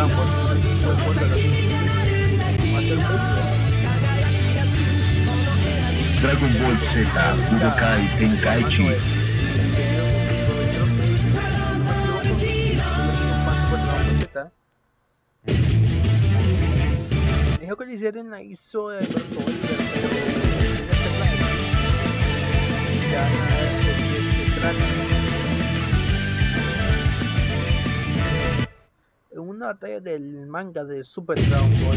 Neden başlıyoruz? Çok kocaman. Dragon Ball Z, Budokai Tenkaichi. Recolheram isso é Yeah, en una batalla del manga de Super Dragon Ball.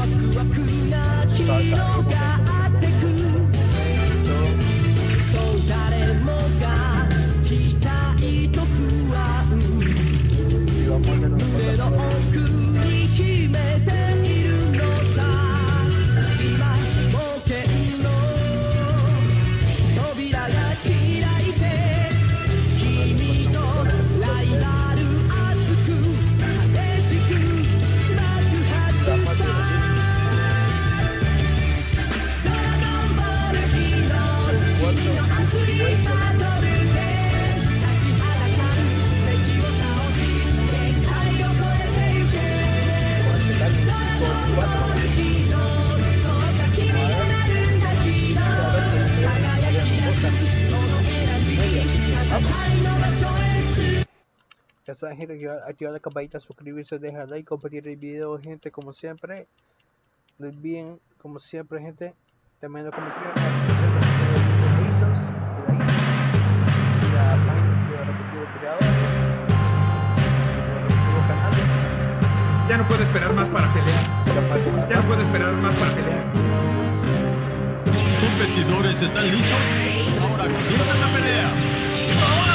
ワクな広が Ya saben gente que activar la campanita, suscribirse, dejar like, compartir el video gente como siempre. No olviden como siempre gente, también los comentarios. esperar más para pelear. Ya puede esperar más para pelear. ¿Competidores están listos? Ahora comienza la pelea. ¡Ahora,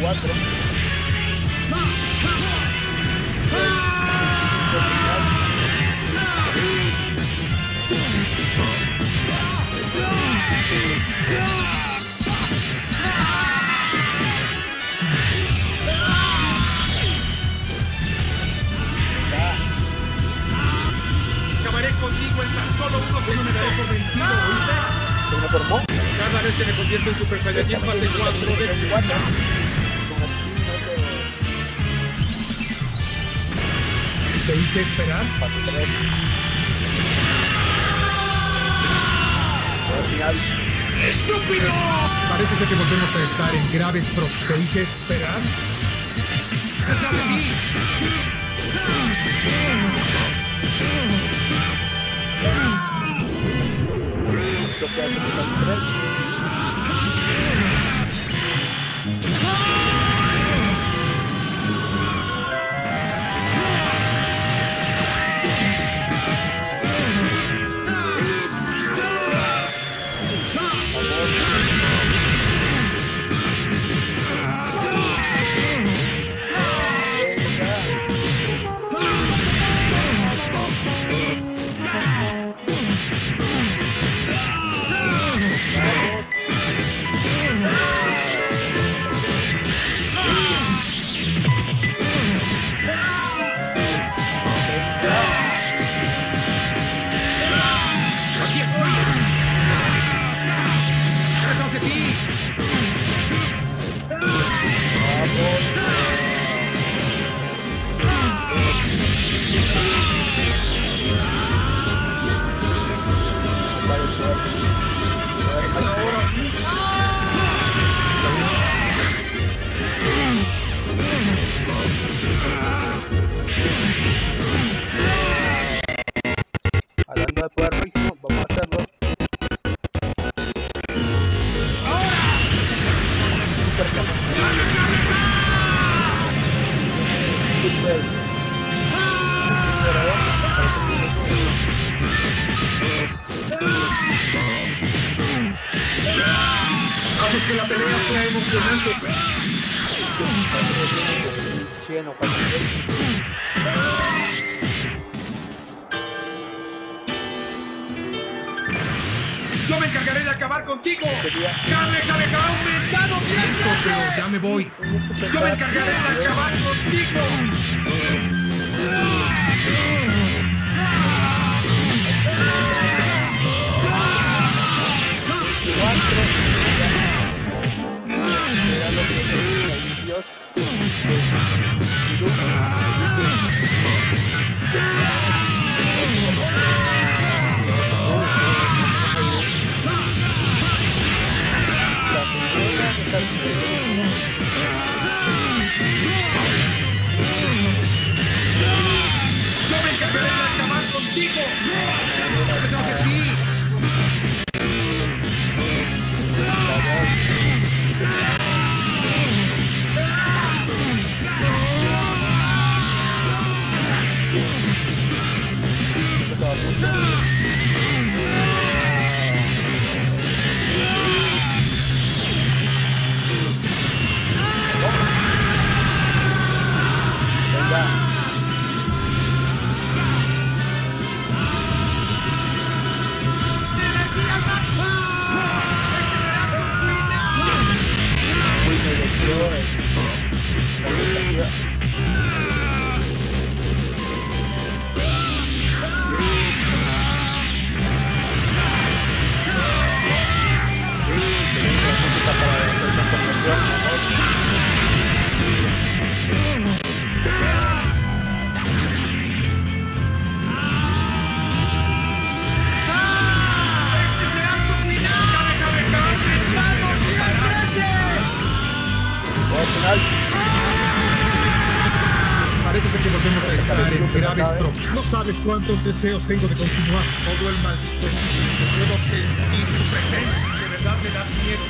Cuatro. Que me convierto en Super Saiyajin fase 4 de Cuatro. Te hice esperar. ¡Estúpido! Parece ser que volvemos a estar en graves pro. ¿Te hice esperar? ¡Detrás que la pelea sea emocionante. Lleno, cuatro. Yo me encargaré de acabar contigo. Sería ¡Kame, Kame, Kame, aumentado 10 veces! Ya me voy. Yo me encargaré de acabar contigo. Yeah. Graves pro. No sabes cuántos deseos tengo de continuar. Todo el maldito. Puedo sentir tu presencia. De verdad me das miedo.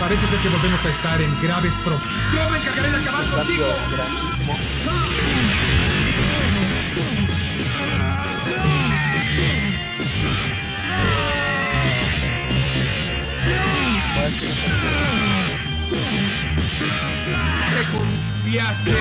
Parece ser que volvemos a estar en graves pro. Yo me encargaré de acabar contigo. Me confiaste.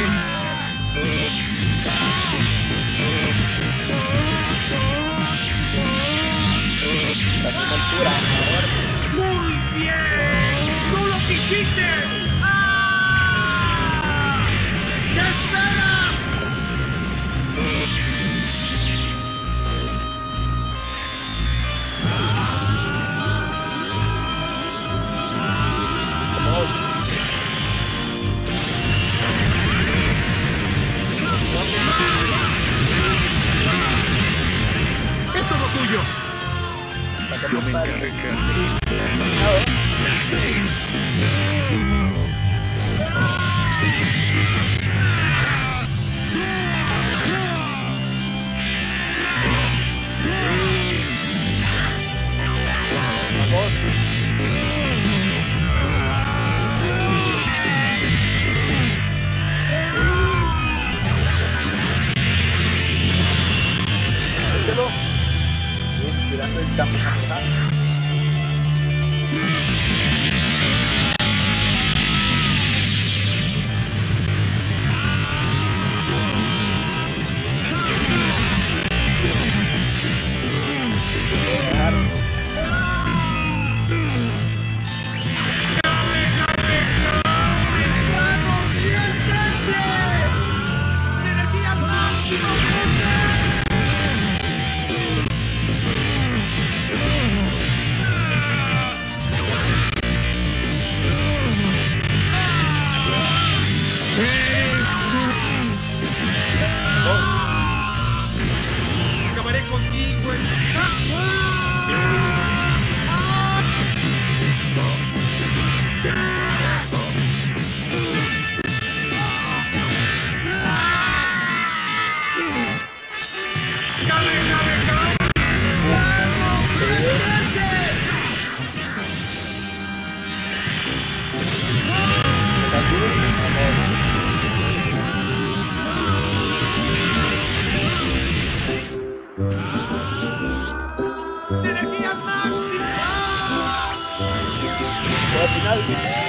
Al final.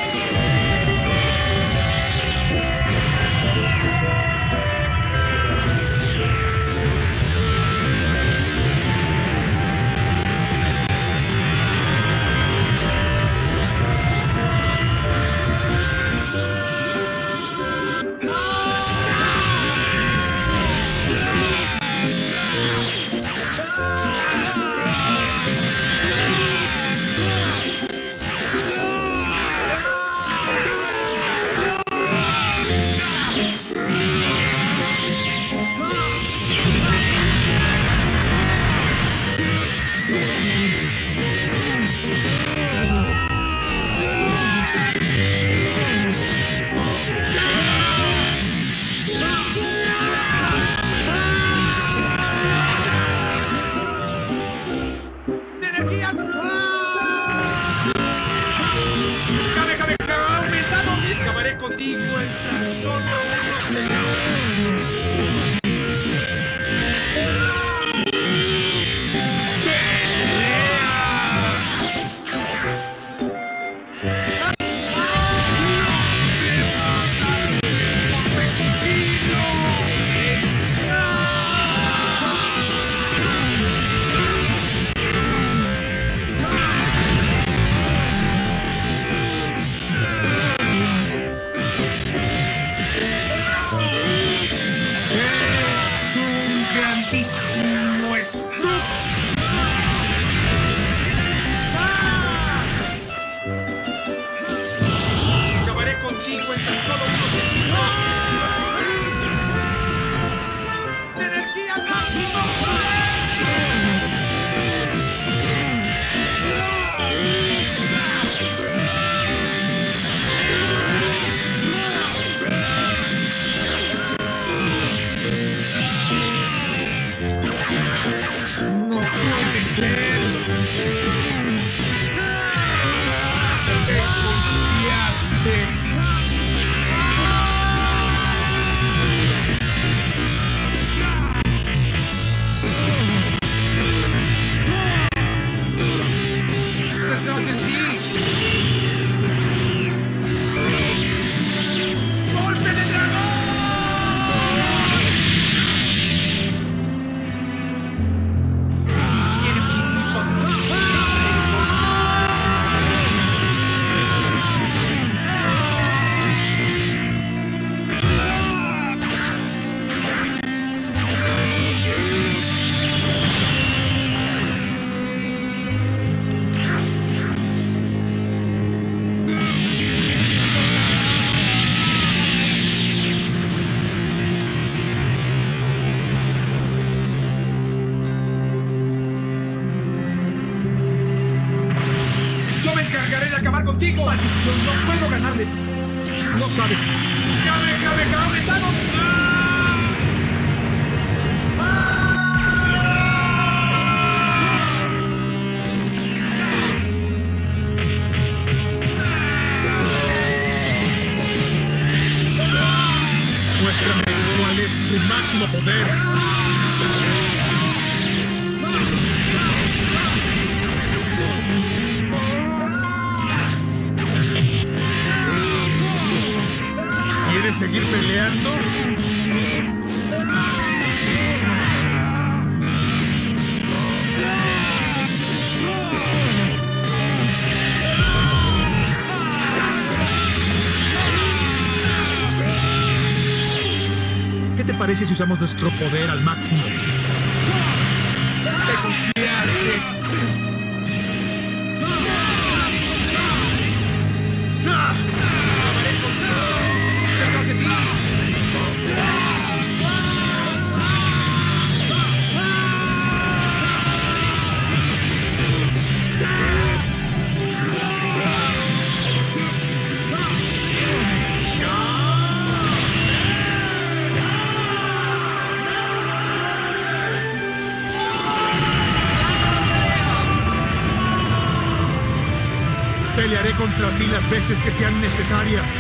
Contigo. No puedo ganarle. No sabes. ¡Cabe, cabe, cabe! ¡Thanos! Muéstrame cuál es tu máximo poder. Seguir peleando? ¿Qué te parece si usamos nuestro poder al máximo? Veces que sean necesarias.